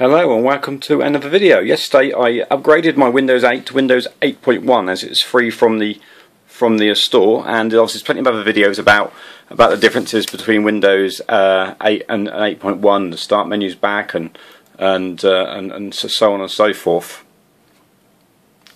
Hello and welcome to another video. Yesterday I upgraded my Windows 8 to Windows 8.1 as it's free from the from the store and obviously there's plenty of other videos about about the differences between Windows uh, 8 and 8.1, the start menus back and and, uh, and and so on and so forth.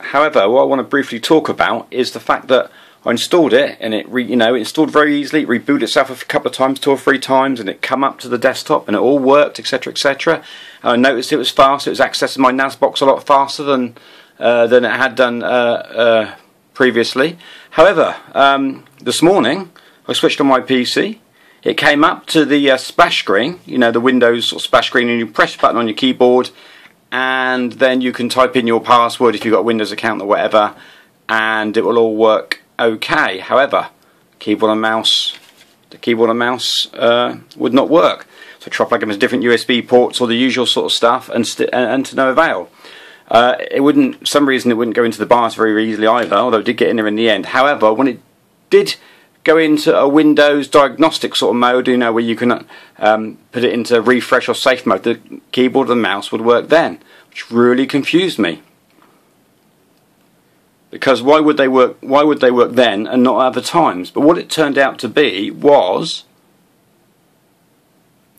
However, what I want to briefly talk about is the fact that I installed it and it re, you know it installed very easily. It rebooted itself a couple of times, two or three times, and it come up to the desktop and it all worked, etc., etc. I noticed it was fast. It was accessing my NAS box a lot faster than uh, than it had done uh, uh, previously. However, um, this morning I switched on my PC. It came up to the uh, splash screen, you know, the Windows sort of splash screen, and you press a button on your keyboard, and then you can type in your password if you've got a Windows account or whatever, and it will all work okay. However, keyboard and mouse, the keyboard and mouse uh, would not work. So tried plugging as different USB ports or the usual sort of stuff, and, and to no avail. Uh, it wouldn't, some reason it wouldn't go into the BIOS very easily either, although it did get in there in the end. However, when it did go into a Windows diagnostic sort of mode, you know, where you can um, put it into refresh or safe mode, the keyboard and mouse would work then, which really confused me because why would they work why would they work then and not other times? But what it turned out to be was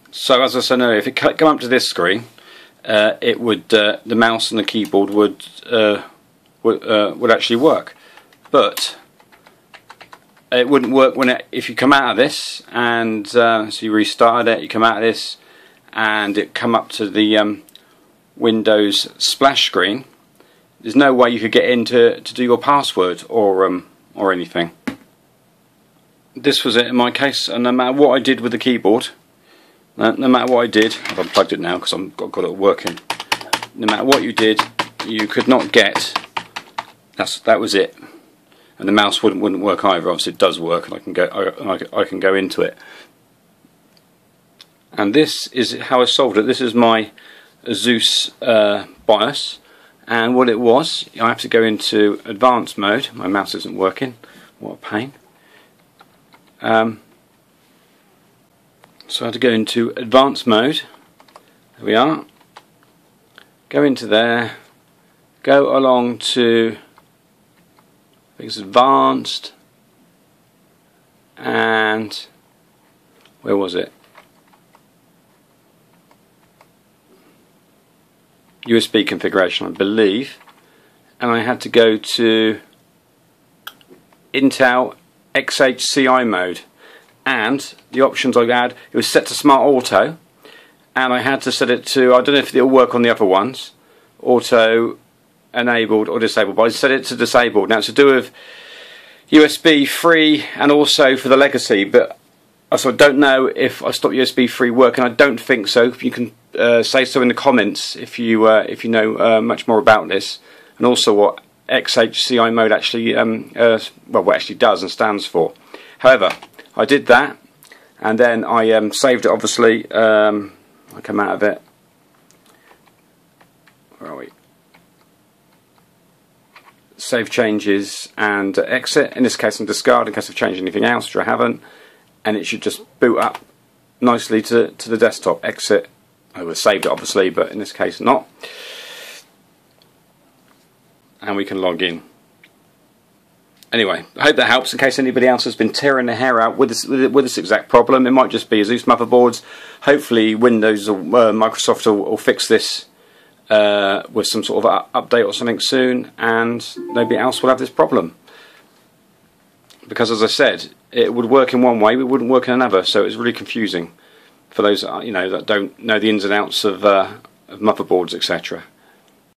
so as I said earlier if it come up to this screen uh, it would uh, the mouse and the keyboard would uh, would, uh, would actually work. But it wouldn't work when it, if you come out of this and uh, so you restarted it you come out of this and it come up to the um, Windows splash screen there's no way you could get in to, to do your password or um, or anything. This was it in my case, and no matter what I did with the keyboard, no, no matter what I did, I've unplugged it now because I've got, got it working. No matter what you did, you could not get. That's that was it, and the mouse wouldn't wouldn't work either. Obviously, it does work, and I can go I, I, can go into it. And this is how I solved it. This is my Asus uh, BIOS and what it was I have to go into advanced mode. My mouse isn't working. What a pain. Um, so I had to go into advanced mode. There we are. Go into there. Go along to I think it's advanced. And where was it USB configuration I believe. And I had to go to Intel XHCI mode. And the options I had it was set to smart auto. And I had to set it to I don't know if it'll work on the other ones auto enabled or disabled but I set it to disabled. Now it's to do with USB free and also for the legacy but I so I don't know if I stop USB 3 working I don't think so. You can uh, say so in the comments if you uh, if you know uh, much more about this, and also what XHCI mode actually um, uh, well what actually does and stands for. However, I did that, and then I um, saved it. Obviously, um, I come out of it. Where are we? Save changes and exit. In this case, I'm discard in case I've changed anything else, which I haven't, and it should just boot up nicely to to the desktop. Exit I would have saved it obviously, but in this case not. And we can log in. Anyway, I hope that helps in case anybody else has been tearing their hair out with this, with this exact problem. It might just be Asus motherboards. Hopefully Windows or uh, Microsoft will, will, fix this uh, with some sort of update or something soon and nobody else will have this problem. Because as I said, it would work in one way, it wouldn't work in another, so it's really confusing for those uh, you know that don't know the ins and outs of, uh, of motherboards, etc.